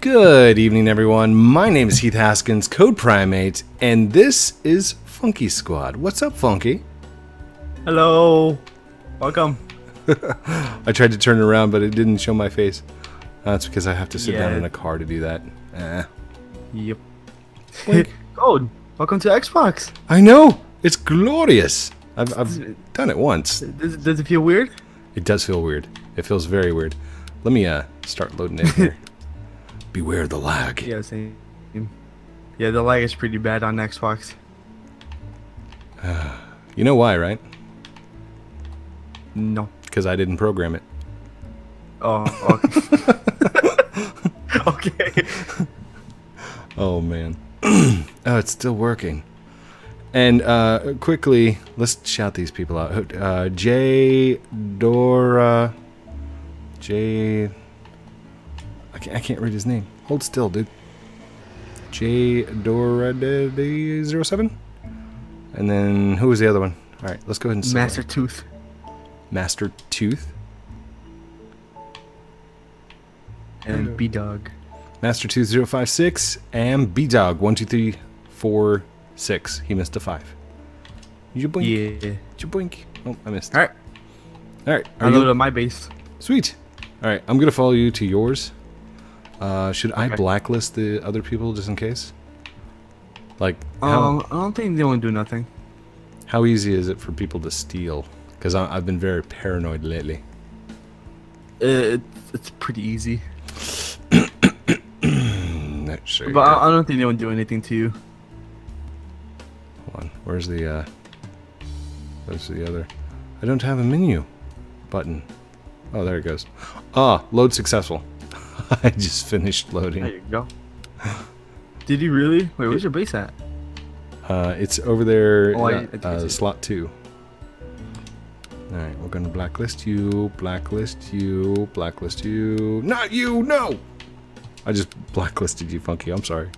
Good evening, everyone. My name is Heath Haskins, CodePrime8, and this is Funky Squad. What's up, Funky? Hello. Welcome. I tried to turn around, but it didn't show my face. That's because I have to sit down in a car to do that. Eh. Yep. Code. Welcome to Xbox. I know! It's glorious! I've, I've done it once. Does, does it feel weird? It does feel weird. It feels very weird. Let me uh start loading in here. Beware the lag. Yeah, same. Yeah, the lag is pretty bad on Xbox. You know why, right? No. Because I didn't program it. Oh, okay. okay. Oh man. oh, it's still working. And uh, quickly, let's shout these people out. Uh, J Dora, J. I can't, I can't read his name. Hold still, dude. J Dora D 07 And then who was the other one? All right, let's go ahead and say Master Tooth. Master Tooth. And B Dog. Master Tooth 056 and B Dog 12346. He missed a five. You blink. Yeah. Did you blink? Oh, I missed. Alright. All right. I Are loaded you, my base. sweet. All right. I'm gonna follow you to yours. Uh, should I blacklist the other people just in case? Like, how, Um, I don't think they want to do nothing. how easy is it for people to steal? Because I've been very paranoid lately. Uh, it's, pretty easy. That- sure But. I, I don't think they want to do anything to you. Hold on. Where's the uh where's the other I don't have a menu button. Oh there it goes. Ah, load successful. I just finished loading. There you go. Did you really? Wait, where's your base at? Uh it's over there Oh, I- uh, I uh, slot two. Alright, we're gonna blacklist you, blacklist you, blacklist you. Not you, no! I just blacklisted you, Funky, I'm sorry.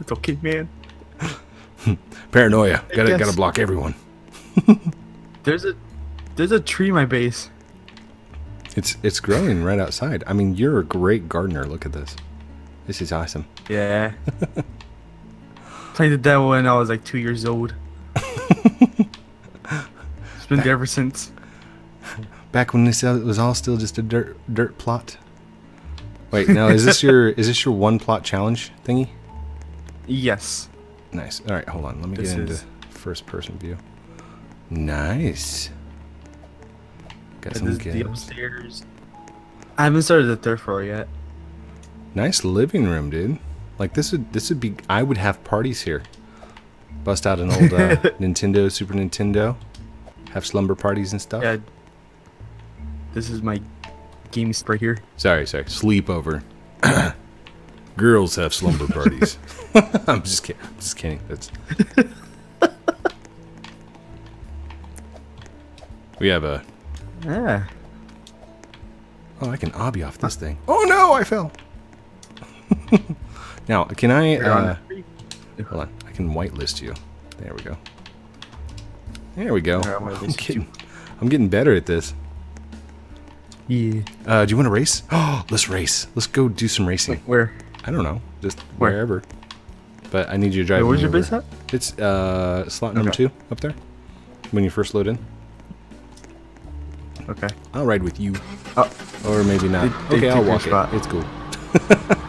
It's okay, man. Paranoia. Gotta gotta block everyone. There's a there's a tree in my base. It's it's growing right outside. I mean you're a great gardener, look at this. This is awesome. Yeah. Played the devil when I was like two years old. it's been there ever since. Back when this was all still just a dirt dirt plot. Wait, now is this your is this your one plot challenge thingy? Yes. Nice. All right, hold on. Let me This get into is- first person view. Nice. Got And some this is the upstairs. I haven't started the third floor yet. Nice living room, dude. Like this would this would be I would have parties here. Bust out an old uh, Nintendo, Super Nintendo. Have slumber parties and stuff. Yeah. This is my game spray here. Sorry, sorry. Sleepover. Girls have slumber parties. I'm just kidding. I'm just kidding. That's. we have a. Yeah. Oh, I can obby off this thing. Oh no, I fell. now, can I? Uh, hold on. I can whitelist you. There we go. There we go. Alright, I'm I'm you. getting, I'm getting better at this. Yeah. Uh, do you want to race? Oh, let's race. Let's go do some racing. Wait, where? I don't know, just Where? wherever. But I need you to drive. Wait, where's me your over. base at? It's uh slot number Okay. two up there. When you first load in, Okay. I'll ride with you, Oh, or maybe not. They- okay, they I'll took your walk it. It's cool.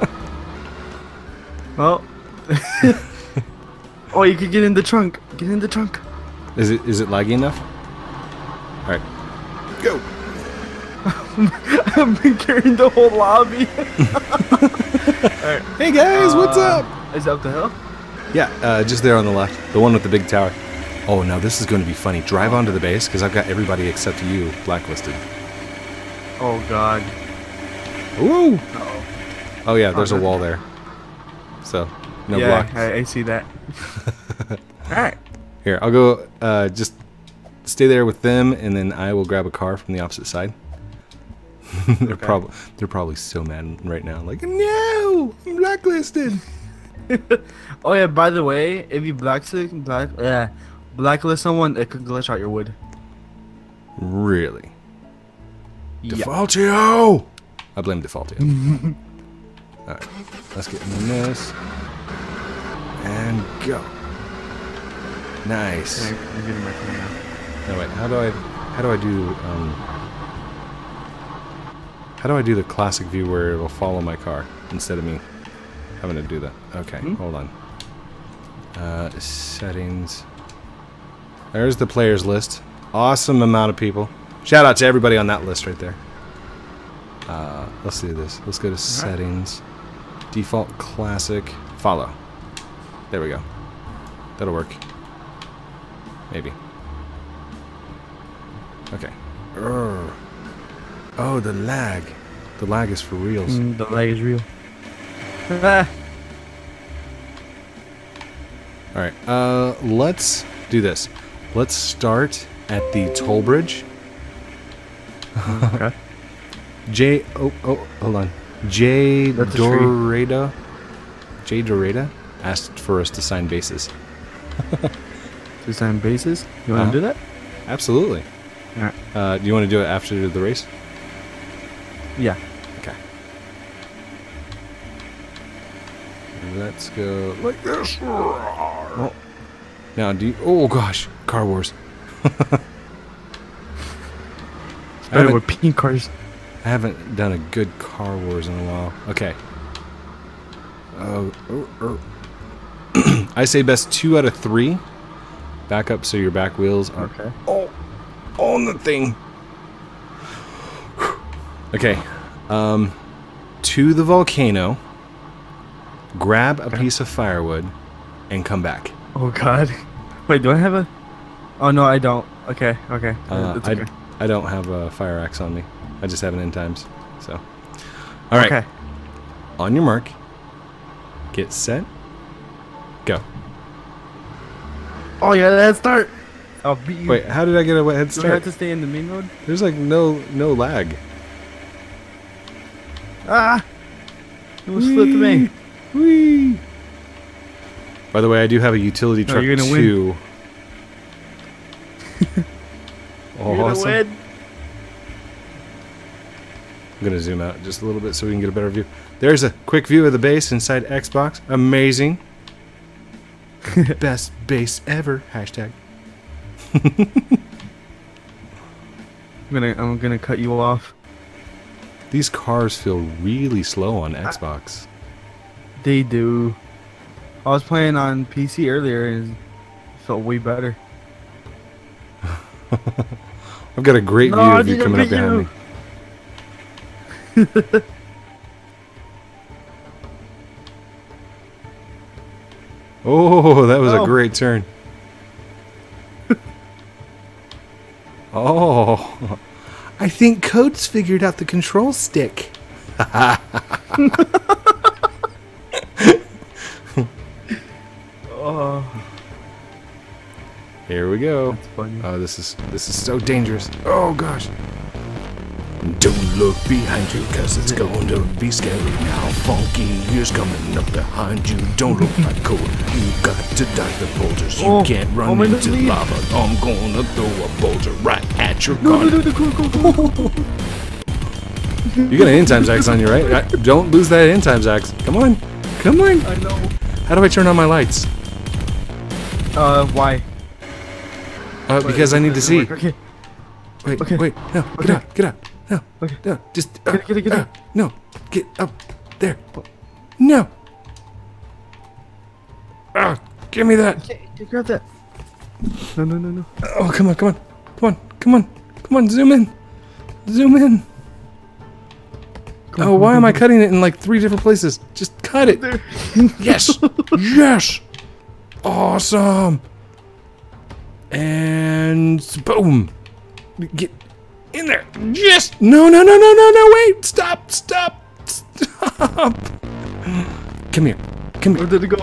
well. oh, you could get in the trunk. Get in the trunk. Is it is it laggy enough? All right, go. I've been carrying the whole lobby. Hey guys, what's Uh, up? Is it up the hill? Yeah, uh, just there on the left, the one with the big tower. Oh, now this is going to be funny. Drive onto the base because I've got everybody except you blacklisted. Oh god. Woo! Uh-oh. Oh yeah, there's a wall there. So no yeah, block. I, I see that. Alright. Here, I'll go. Uh, just stay there with them, and then I will grab a car from the opposite side. they're Okay. probably they're probably so mad right now. Like, no, I'm blacklisted. Oh yeah, by the way, if you blacklist black yeah, blacklist someone, it could glitch out your wood. Really? Yeah. Defaultio! I blame Defaultio. Alright, let's get in this. And go. Nice. Yeah, I'm getting my car now. No wait, how do I how do I do um how do I do the classic view where it'll follow my car instead of me having to do that? Okay, Hmm? hold on. Uh settings. There's the players list. Awesome amount of people. Shout out to everybody on that list right there. Uh let's do this. Let's go to settings. Default classic. Follow. There we go. That'll work. Maybe. Okay. Urgh. Oh, the lag. The lag is for reals. Mm, the lag is real. Ah, All right. Uh, let's do this. Let's start at the toll bridge. okay. J. Oh, oh, hold on. J. That's. Dorada. J. Dorada asked for us to sign bases. To sign bases. You want Uh-huh. to do that? Absolutely. Alright. Uh, do you want to do it after the race? Yeah. Okay. Let's go like this. Oh. Now, do you, oh gosh, Car Wars. I Better with pink cars. I haven't done a good Car Wars in a while. Okay. Oh, oh, oh. I say best two out of three. Back up so your back wheels are Okay. oh, on the thing. Okay. Um, to the volcano, grab a piece of firewood, and come back. Oh God. Wait, do I have a? Oh no, I don't. Okay. Okay. Uh, it's I. I don't have a fire axe on me. I just have an end times. So, all right. Okay. On your mark. Get set. Go. Oh yeah, let's start. I'll beat you. Wait, how did I get a head start? do I have to stay in the main mode? There's like no no lag. Ah! It was flipped to me. Whee! By the way, I do have a utility No, truck you're gonna too. You're gonna Awesome. win. I'm gonna zoom out just a little bit so we can get a better view. There's a quick view of the base inside Xbox. Amazing. Best base ever. Hashtag. I'm gonna I'm gonna cut you off. These cars feel really slow on Xbox. They do. I was playing on PC earlier and it felt way better. I've got a great No, view I of you coming up behind you. me. Oh, that was a Oh. great turn. oh, I think Codes figured out the control stick. go. that's funny. Oh, this is this is so dangerous. Oh gosh. Don't look behind you, cause it's going to be scary now. Funky is coming up behind you. Don't look like cool. You got to dodge the boulders. You Oh, can't run oh my into God. lava. I'm gonna throw a boulder right at your no, gun. no, no, no, go, go, go. You got an end times axe on you, right? Uh, Don't lose that end times axe. Come on. Come on. I know. How do I turn on my lights? Uh, why? Uh, because I need to see. Okay. Wait, Okay. wait, no, get Okay. out, get out. No, Okay. no, just uh, Get get get uh, no, get up there. No. Ah, give me that. Okay, grab that. No, no, no, no. Oh, come on, come on, come on, come on, come on, zoom in, zoom in. Come Oh, on, why am on, I cutting it in like three different places? Just cut it. There. Yes, yes, awesome. And boom, get in there. Mm-hmm. Yes. No, no, no, no, no, no. Wait. Stop. Stop. Stop. Come here. Come here. Where did it go?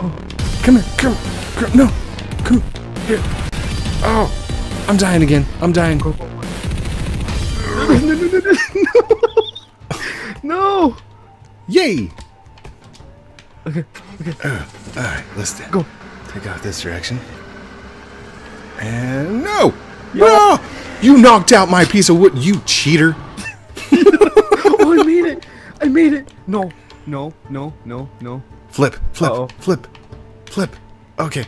Come here. Come. Come. No. Come here. Oh, I'm dying again. I'm dying. Oh, no, no, no, no, no, no. No. Yay. Okay. Uh, all right. Let's Go. take off this direction. And no. No. You knocked out my piece of wood. You cheater. Oh, I made it. I made it. No. no, no, no, no. Flip, flip, Uh-oh. flip, flip. Okay.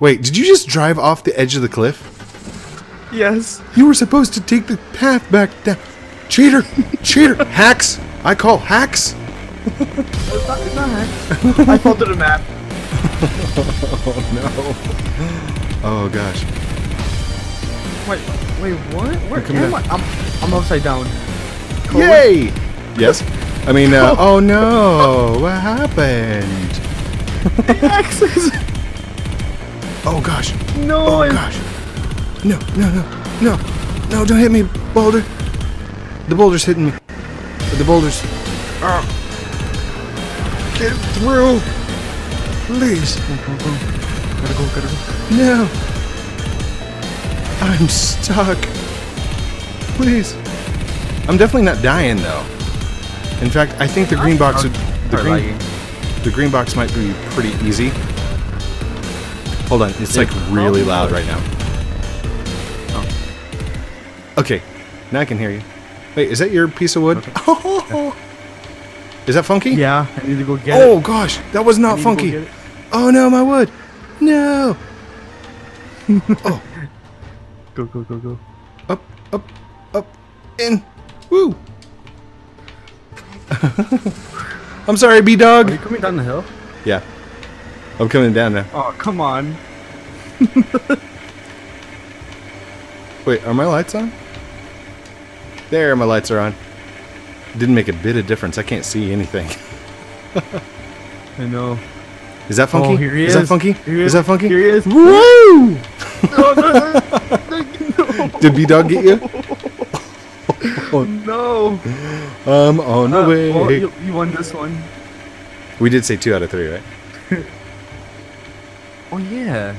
Wait, did you just drive off the edge of the cliff? Yes. You were supposed to take the path back down. Cheater! Cheater! hacks! I call hacks! It's not, it's not hacked. I to the map. Oh no. Oh gosh. Wait, wait, what? Where am I? I'm, I'm upside down. Cole, Yay! Yes? I mean, uh, oh no! What happened? Axes. Oh gosh. No, Oh I'm- gosh. No, no, no, no. No, don't hit me, boulder. The boulder's hitting me. The boulder's. Ah. Get through. Please. Gotta go, gotta go. No. I'm stuck. Please. I'm definitely not dying though. In fact, I think the green box would. The green, the green box might be pretty easy. Hold on, it's like really loud right now. Oh. Okay, now I can hear you. Wait, is that your piece of wood? is that funky? Yeah, I need to go get Oh it. gosh, that was not need to go funky. Oh no, my wood. No. oh, Go, go, go, go. up, up, up, in. Woo. I'm sorry, B Are you dog. coming down the hill? Yeah. I'm coming down now. Oh, come on. Wait, are my lights on? There, my lights are on. Didn't make a bit of difference. I can't see anything. I know. Is that funky? Oh, here he is. is. that funky? Here he is that funky? Here he is. Woo! no, no, no, Did B Dog get you? no. Um, on the Uh, way. well, you, you won this one. we did say two out of three, right? Oh yeah.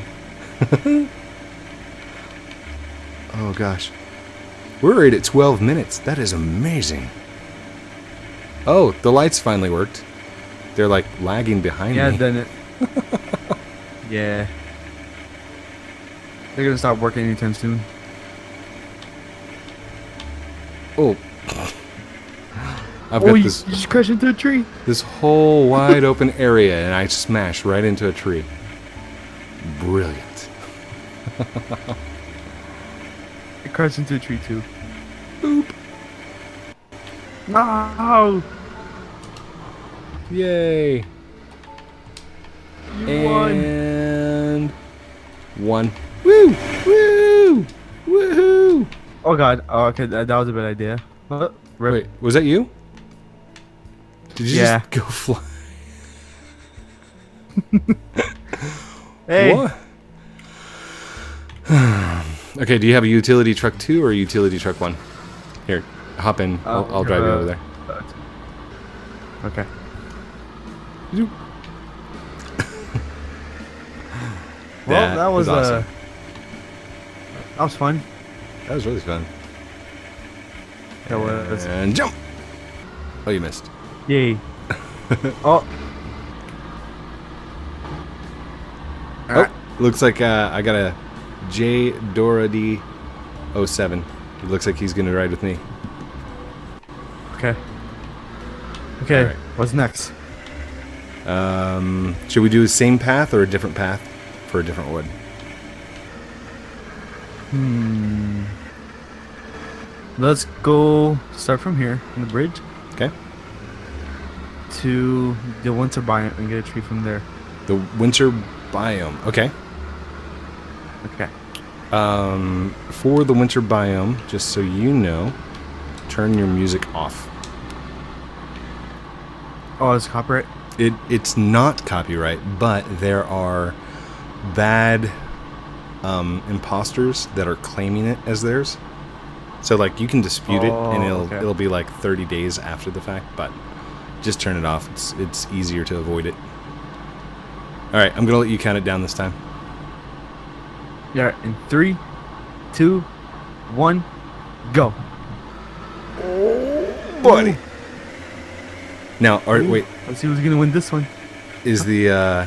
Oh gosh. We're right at 12 minutes. That is amazing. Oh, the lights finally worked. They're like lagging behind Yeah, me. done it. yeah. They're gonna stop working anytime soon. oh. I've oh, got you, this you just crashed into a tree. this whole wide open area and I smash right into a tree. Brilliant. I crashed into a tree too. Boop. No. Yay. You won. And one. Woo! Woo! Woohoo! Oh god. Oh, okay. That, that was a bad idea. What? Rip. Wait, was that you? Did you Yeah. just go fly? Hey. What? okay, do you have a utility truck two or a utility truck one? Here, hop in. I'll, Uh, I'll drive you over there. Okay. Well, That that, was, was awesome. uh, that was fun. That was really fun. That was. And jump! Oh, you missed. Yay. oh. Oh, looks like uh, I got a J Dora D 07. It looks like he's gonna ride with me. Okay. Okay. Alright. What's next? Um, should we do the same path or a different path for a different wood? Hmm. Let's go start from here on the bridge Okay. to the winter biome and get a tree from there. The winter biome. Okay. Okay. Um, for the winter biome, just so you know, turn your music off. Oh, it's copyright. It it's not copyright, but there are bad um, imposters that are claiming it as theirs. So like you can dispute it, and Oh, it'll okay. it'll be like 30 days after the fact. But just turn it off. It's it's easier to avoid it. All right, I'm gonna let you count it down this time. Yeah. In three, two, one, go. buddy. Now, or, wait, Let's see who's gonna win this one. is the uh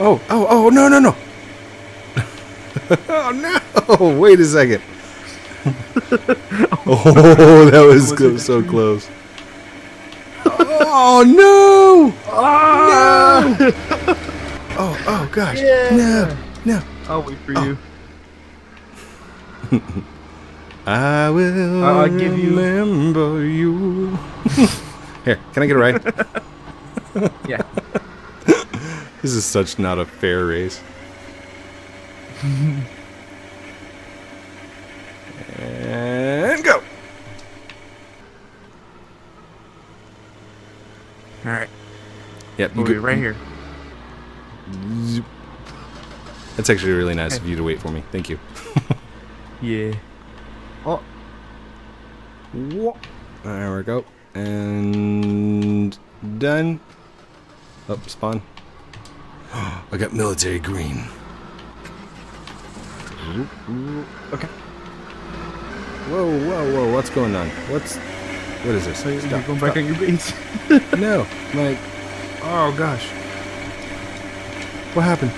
Oh, oh, oh, no, no, no. oh no. Wait a second. oh, that was Was clo- so close. Oh, no! Ah! Oh, oh gosh. Yeah. No, no. I'll wait for Oh. you. I will I'll give you- remember you. Here, can I get a ride? Yeah. This is such not a fair race. and go. All right. Yep, We'll you be go- right here. Zoop. That's actually really nice of you to wait for me. Thank you. Yeah. Oh. Whoa. There we go. And done. Oh, spawn. I got military green. Okay. Whoa, whoa, whoa! What's going on? What's what is this? So you're Stop, going stop. back on your base. No, like, oh gosh, what happened?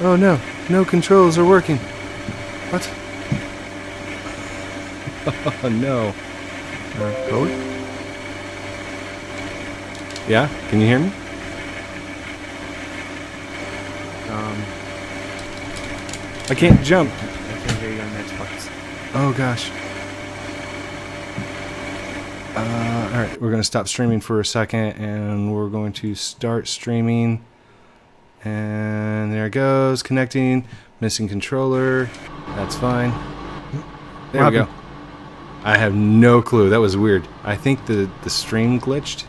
Oh no, no controls are working. What? Oh no. Uh, code? Yeah, can you hear me? I can't jump. I can't hear you on Xbox. Oh gosh. Uh, all right, we're gonna stop streaming for a second, and we're going to start streaming. And there it goes, connecting. Missing controller. That's fine. There What we go. I have no clue. That was weird. I think the the stream glitched,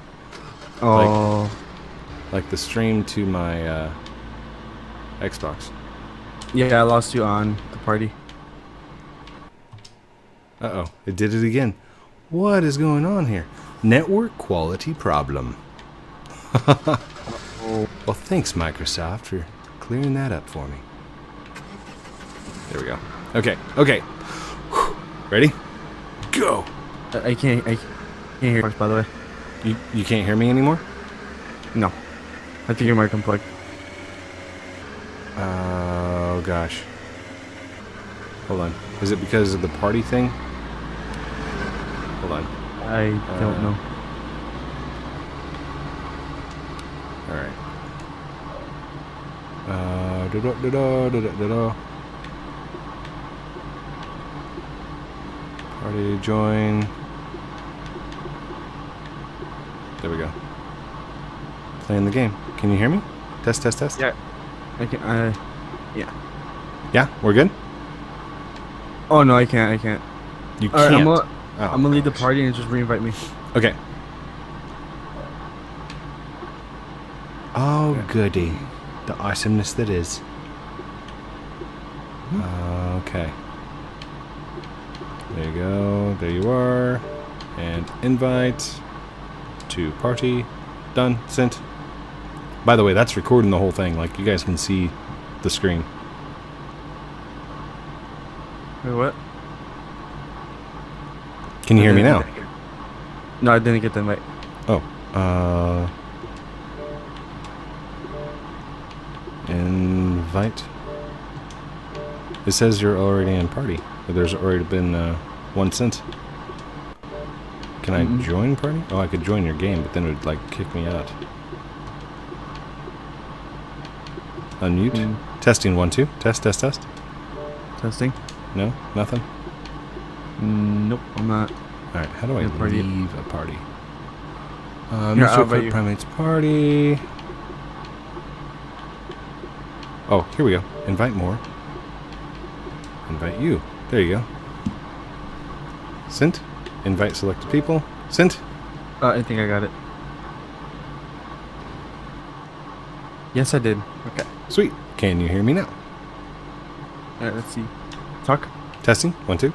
Oh. like the stream to my uh, Xbox. Yeah, I lost you on the party. Uh oh, it did it again. What is going on here? Network quality problem. Oh. Well, thanks, Microsoft, for clearing that up for me. There we go. Okay, okay. Whew. Ready? Go! I, can't. I can't hear you, by the way. You, you can't hear me anymore? No. I think your mic unplugged. Oh, gosh. Hold on. Is it because of the party thing? Hold on. I don't Uh, know. Alright. Uh, da da da da da da da. Party join. There we go. Playing the game. Can you hear me? Test, test, test. Yeah. I can. I. Yeah, we're good. Oh no, I can't. I can't. You All right, can't. I'm gonna, Oh, I'm gonna leave the party and just reinvite me. Okay. Oh, goody. The awesomeness that is. Hmm. Okay. There you go. There you are. And invite to party. Done. Sent. By the way, that's recording the whole thing. Like, you guys can see the screen. Wait, what? Can you hear me now? No, I didn't get the invite. Oh, uh, invite. It says you're already in party. But There's already been uh, one since. Can I Mm-mm. join party? Oh, I could join your game, but then it would like kick me out. Unmute. Mm. Testing one two. Test test test. Testing. No, nothing. Nope, I'm not. All right, how do I party. leave a party? Uh, Here, Mr. I'll. Primate's party. Oh, here we go. Invite more. Invite you. There you go. Sent. Invite selected people. Sent. Uh, I think I got it. Yes, I did. Okay. Sweet. Can you hear me now? Alright, let's see. Talk. Testing. One, two.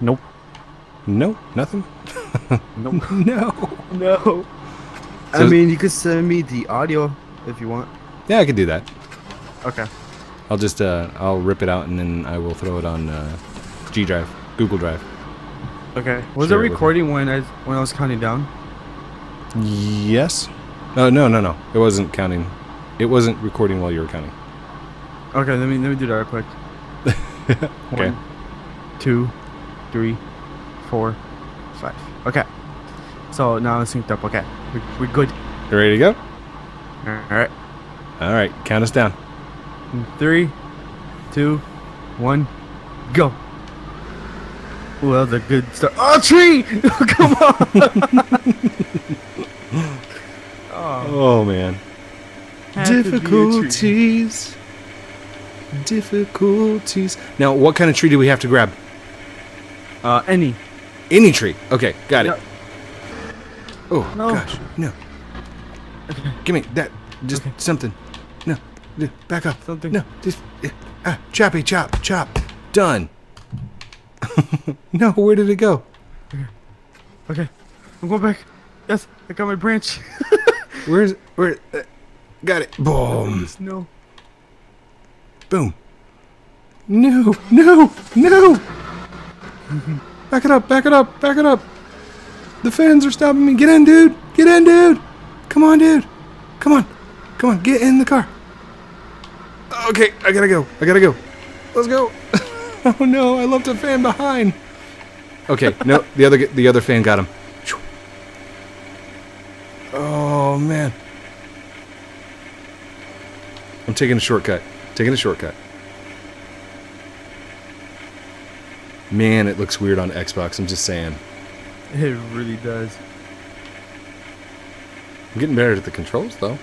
Nope. No, nothing. Nope. no. no. I So- mean, you could send me the audio if you want. Yeah, I could do that. Okay. I'll just uh, I'll rip it out and then I will throw it on uh, G Drive, Google Drive. Okay. Was Share it it recording when I when I was counting down? Yes. Oh no no no! It wasn't counting. It wasn't recording while you were counting. Okay, let me let me do that real quick. Okay. One, two, three, four, five. Okay. So now it's synced up. Okay, we, we're good. You ready to go? All right. All right, count us down. In Three, two, one, go. Well, the good start. Oh, tree! Oh, come on! oh, Oh man. had to be a tree. Difficulties. Difficulties. Now, what kind of tree do we have to grab? Uh, any. Any tree. Okay, got it. Yep. Oh No. gosh, no. Give me that. Just Okay. something. No, back up. Something. No, just ah, choppy chop chop. Done. no, where did it go? Okay, I'm going back. Yes, I got my branch. Where's where? Uh, got it. Boom. no. Boom. No, no, no. back it up, back it up, back it up. The fans are stopping me. Get in, dude. Get in, dude. Come on, dude. Come on. Come on, get in the car. Okay, I gotta go. I gotta go. Let's go. oh no, I left a fan behind. Okay, no, the other the other fan got him. Oh man. I'm taking a shortcut. Taking a shortcut. Man, it looks weird on Xbox. I'm just saying. It really does. I'm getting better at the controls though.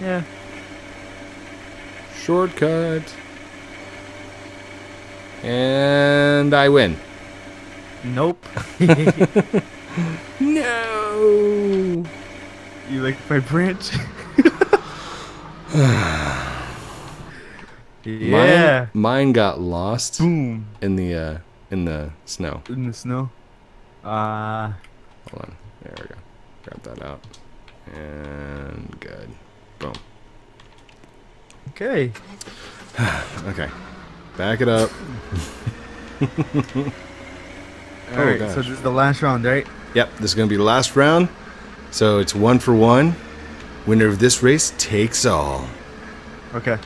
Yeah. Shortcut. And I win. Nope. No. you like my branch? yeah. Mine, mine got lost Boom. in the uh, in the snow. In the snow. Uh, Hold on. There we go. Grab that out. And good. Boom. okay. Okay. Back it up. Oh, Alright, gosh. so this is the last round, right? Yep, this is going to be the last round. So it's one for one. Winner of this race takes all. Okay.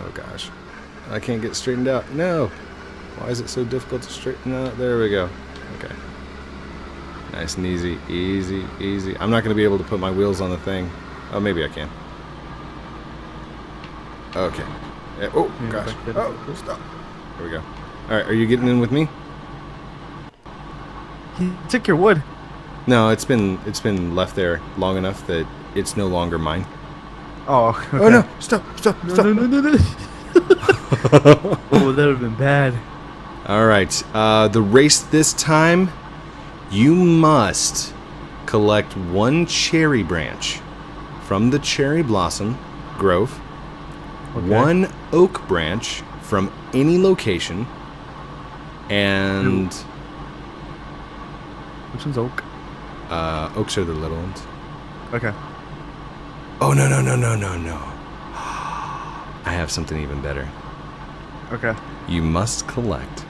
Oh gosh. I can't get straightened out. No. Why is it so difficult to straighten out? There we go. Okay. Nice and easy. Easy, easy. I'm not going to be able to put my wheels on the thing. Oh, maybe I can. Okay. Yeah, oh, Yeah, gosh. Oh, stop. There we go. All right, are you getting in with me? He took your wood. No, it's been it's been left there long enough that it's no longer mine. Oh. Okay. Oh no! Stop! Stop! No, stop! no, no, no, no. oh, that would have been bad. All right. Uh, the race this time, you must collect one cherry branch from the cherry blossom grove, Okay. one oak branch from any location, and Which one's oak? uh, oaks are the little ones. Okay. Oh no no no no no no! I have something even better. Okay. You must collect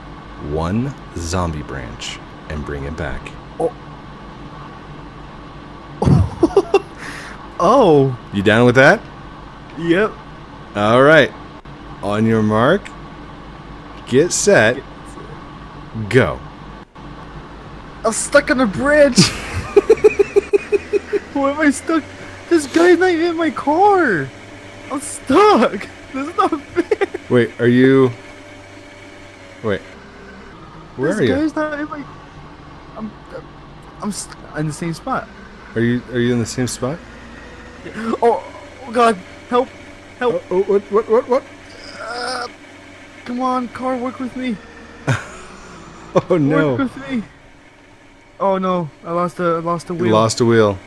one zombie branch and bring it back. Oh. oh. You down with that? Yep. All right. On your mark, get set, go. I'm stuck on a bridge. Why am I stuck? This guy's not even in my car. I'm stuck. This is not fair. Wait, are you? Wait. Where this are you? This guy's not in my. I'm. I'm in the same spot. Are you? Are you in the same spot? Oh, oh God! Help! Help! Oh, what? What? What? What? Uh, come on, car, work with me. Oh no! Work with me. Oh no! I lost a I lost a You wheel. lost a wheel.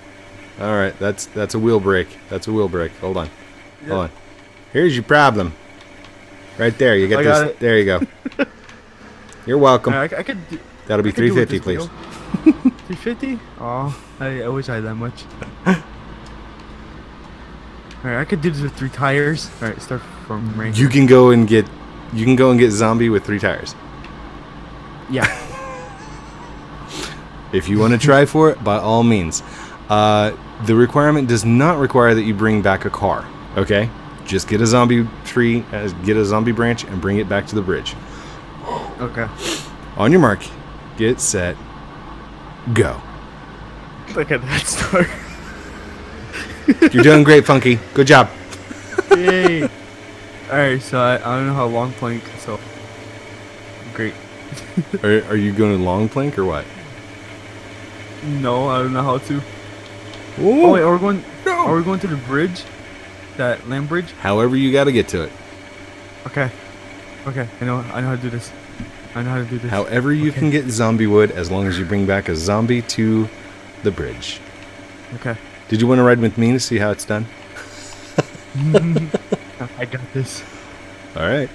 All right, that's that's a wheel break. That's a wheel break. Hold on. Hold on. Here's your problem. Right there. You get this. it. There you go. You're welcome. Alright, I, I could. Do, That'll be I could do with 350, please. 350? Oh, I, I wish I had that much. Alright, I could do this with three tires. Alright, start from right You can go and get you can go and get zombie with three tires. Yeah. If you want to try for it, by all means. Uh, the requirement does not require that you bring back a car. Okay, just get a zombie tree, uh, get a zombie branch, and bring it back to the bridge. Okay. On your mark, get set, go. Look at that start. You're doing great, Funky. Good job. Yay! Alright, so I, I don't know how long plank, so. Great. Are, are you going to long plank or what? No, I don't know how to. Oh, wait, are we going. no. Are we going to the bridge? That land bridge? However, you got to get to it. Okay. Okay, I know, I know how to do this. I know how to do this. However, you can get zombie wood as long as you bring back a zombie to the bridge. Okay. Did you want to ride with me to see how it's done? I got this. All right.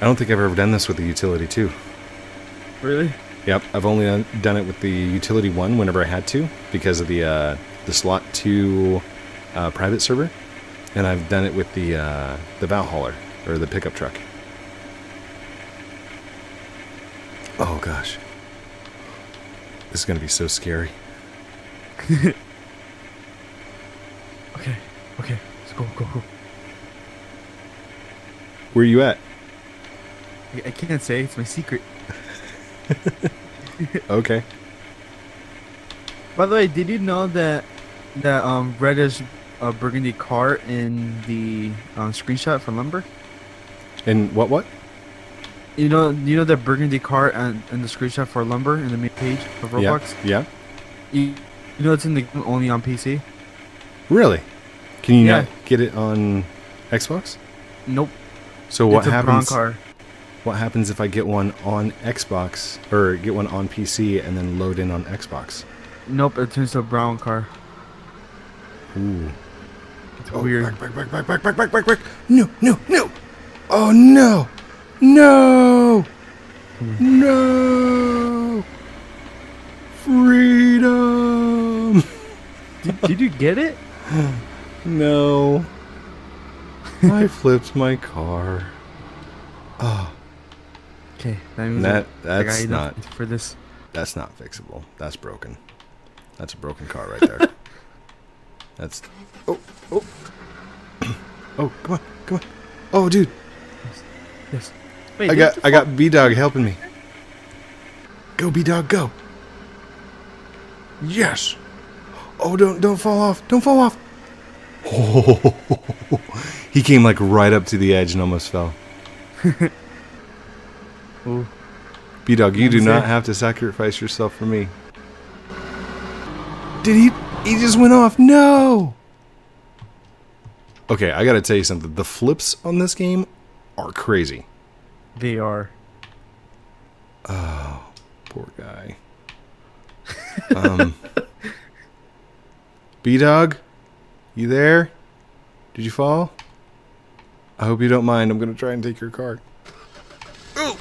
I don't think I've ever done this with the utility too. Really? Yep, I've only done- it with the utility one whenever I had to because of the uh, the slot two uh, private server, and I've done it with the uh, the Valhauler or the pickup truck. Oh gosh, this is gonna be so scary. Okay. Okay. Let's go, go, go. Where are you at? I can't say, it's my secret. Okay. By the way, did you know that that um reddish a burgundy car in the um, screenshot for lumber? And what what? You know, you know that burgundy car and in the screenshot for lumber in the main page of Roblox. Yeah. Yeah. You, you know it's in the only on PC. Really? Can you Yeah. not get it on Xbox? Nope. So what it's a brown happens? What happens if I get one on Xbox or get one on PC and then load in on Xbox? Nope, it turns to a brown car. Ooh. It's Oh, weird. Back, back, back, back, back, back, back, back, back. No, no, no. Oh no. No. No. Freedom. Did, did you get it? No. I flipped my car. Oh, Okay, that means that that's not for this. that's not fixable. That's broken. That's a broken car right there. that's oh oh oh come on come on oh dude Yes. yes. Wait, I got I got B Dog helping me. Go B Dog, go. Yes. Oh, don't don't fall off. Don't fall off. Oh, he came like right up to the edge and almost fell. Ooh. B Dog, you do not have to sacrifice yourself for me. Did he? He just went off. No. Okay, I gotta tell you something. The flips on this game are crazy. They are. Oh, poor guy. Um, B Dog, you there? Did you fall? I hope you don't mind. I'm gonna try and take your car.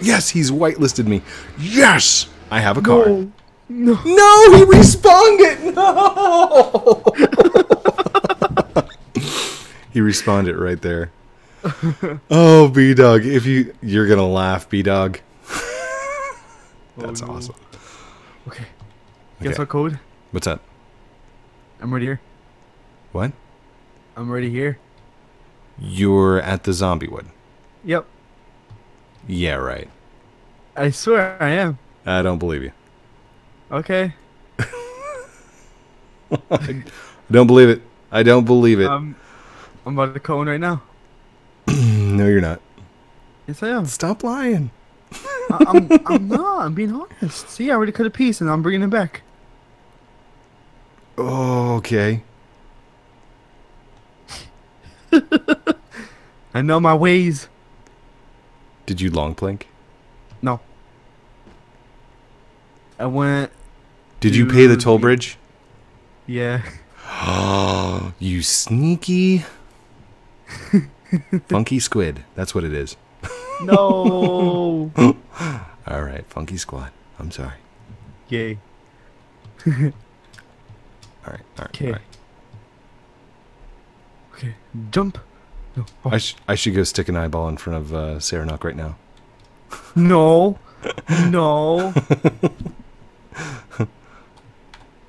Yes, he's whitelisted me. Yes, I have a car. No. No. No, he respawned it. No. he respawned it right there. Oh, B Dog, if you you're gonna laugh, B Dog. That's Oh, no. awesome. Okay. Guess Okay. what code? What's that? I'm ready here. What? I'm ready here. You're at the zombie wood. Yep. Yeah, right. I swear I am. I don't believe you. Okay. I don't believe it. I don't believe it. Um, I'm about to call code right now. no, you're not. Yes, I am. Stop lying. I- I'm, I'm not. I'm being honest. See, I already cut a piece and I'm bringing it back. Oh, okay. I know my ways. Did you long plank? No. I went. Did you pay the toll bridge? Yeah. Oh, you sneaky. Funky squid. That's what it is. No. All right, funky squad. I'm sorry. Yay. All right, all right, Okay. right. Okay. Jump. No. Oh, I, sh- I should go stick an eyeball in front of uh, Seranok right now. no. No.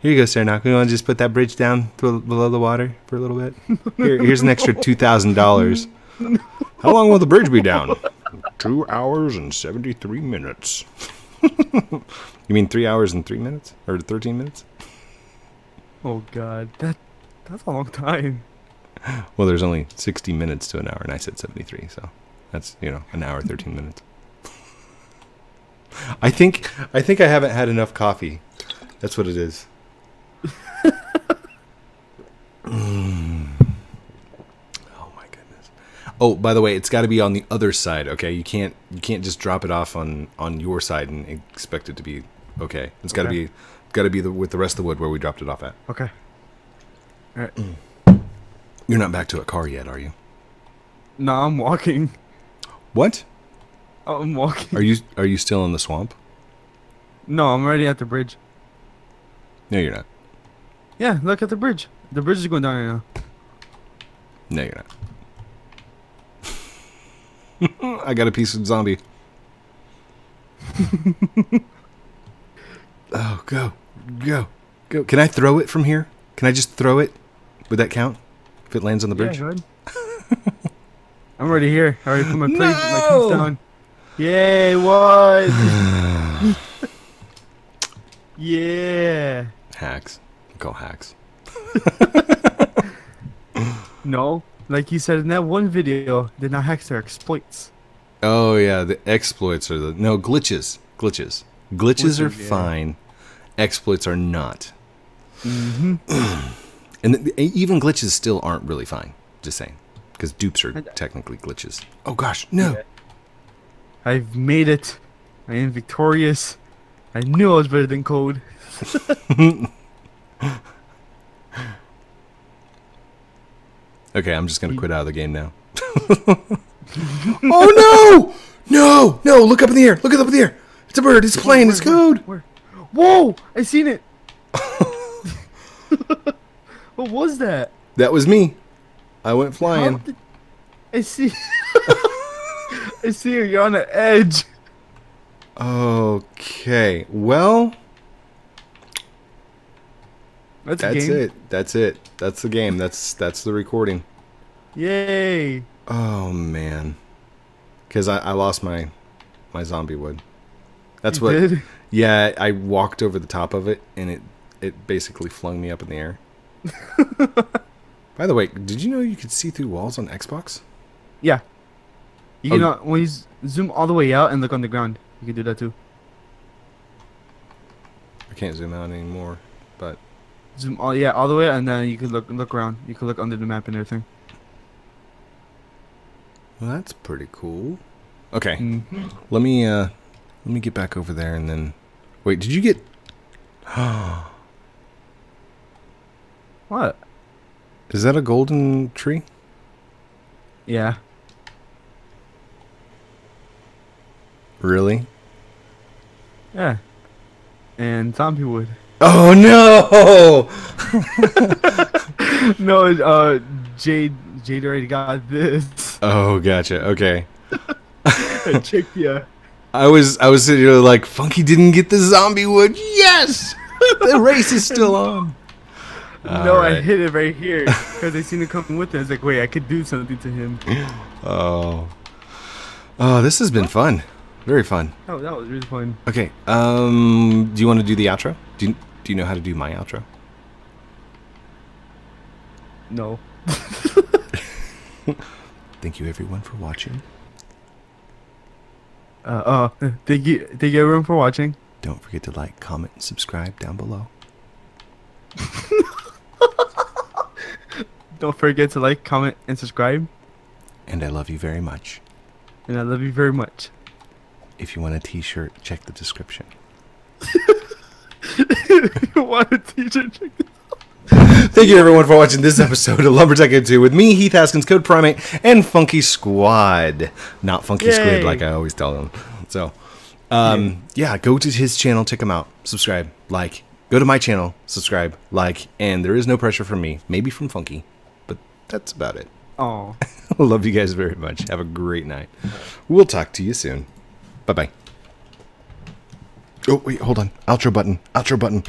Here you go, Seranok. We want to just put that bridge down below the water for a little bit. Here, here's an extra two thousand dollars. How long will the bridge be down? Two hours and seventy-three minutes. you mean three hours and three minutes? Or 13 minutes? Oh god, that that's a long time. Well, there's only 60 minutes to an hour, and I said 73, so that's, you know, an hour, 13 minutes. I think I think I haven't had enough coffee. That's what it is. Mm. Oh my goodness. Oh, by the way, it's got to be on the other side. Okay, you can't you can't just drop it off on on your side and expect it to be okay. It's got to Okay. be got to be the, with the rest of the wood where we dropped it off at. Okay. Alright. You're not back to a car yet, are you? No, I'm walking. What? I'm walking. Are you are you still in the swamp? No, I'm already at the bridge. No, you're not. Yeah, look at the bridge. The bridge is going down right now. No, you're not. I got a piece of zombie. oh, go, go, go! Can I throw it from here? Can I just throw it? Would that count if it lands on the bridge? Yeah. I'm already here. I already put my plate, my No! piece down. Yay! What? yeah. hacks. Go hacks. No, like you said in that one video, they're not hacks, they're exploits. Oh yeah, the exploits are the no glitches. Glitches. Glitches are yeah. fine. Exploits are not. Mm-hmm. And th- even glitches still aren't really fine. Just saying, because dupes are technically glitches. Oh gosh, no. Yeah. I've made it. I am victorious. I knew I was better than code. Okay, I'm just gonna quit out of the game now. oh no! No! No! Look up in the air! Look up in the air! It's a bird! It's a plane! It's code! Where? Whoa! I seen it. what was that? That was me. I went flying. did- I see. I see you. You're on the edge. Okay. Well, That's, that's it. That's it. That's the game. That's that's the recording. Yay! Oh man. Because I, I lost my my zombie wood. That's You what. did? Yeah, I walked over the top of it, and it it basically flung me up in the air. By the way, did you know you could see through walls on Xbox? Yeah. You Oh. can uh, when you zoom all the way out and look on the ground. You can do that too. I can't zoom out anymore, but Zoom all yeah all the way and then you can look look around. You can look under the map and everything. well, that's pretty cool. Okay, Mm-hmm. let me uh let me get back over there and then wait. Did you get? What? Is that a golden tree? Yeah. Really? Yeah. And zombie wood. Oh no! no, uh, Jade Jade already got this. Oh, gotcha. Okay. Check yeah. I was I was sitting here like Funky didn't get the zombie wood. Yes, the race is still on. No, I hit it right here because I seen it coming with it. I was like, wait, I could do something to him. Oh, oh, this has been fun. Very fun. Oh, that was really fun. Okay. Um, do you want to do the outro? Do you, do you know how to do my outro? No. Thank you everyone for watching. Uh, uh, thank you, thank you everyone for watching. Don't forget to like, comment, and subscribe down below. Don't forget to like, comment, and subscribe. And I love you very much. And I love you very much. If you want a t-shirt, check the description. what a teacher. Check this. Thank you everyone for watching this episode of Lumberjack 2 with me, Heath Haskins, CodePrime8, and Funky Squad. Not Funky Squid like I always tell them. So, um, yeah, go to his channel, check him out, subscribe, like. Go to my channel, subscribe, like, and there is no pressure from me, maybe from Funky, that's about it. Oh. I love you guys very much. Have a great night. We'll talk to you soon. Bye bye. Oh, wait, hold on. Outro button. Outro button.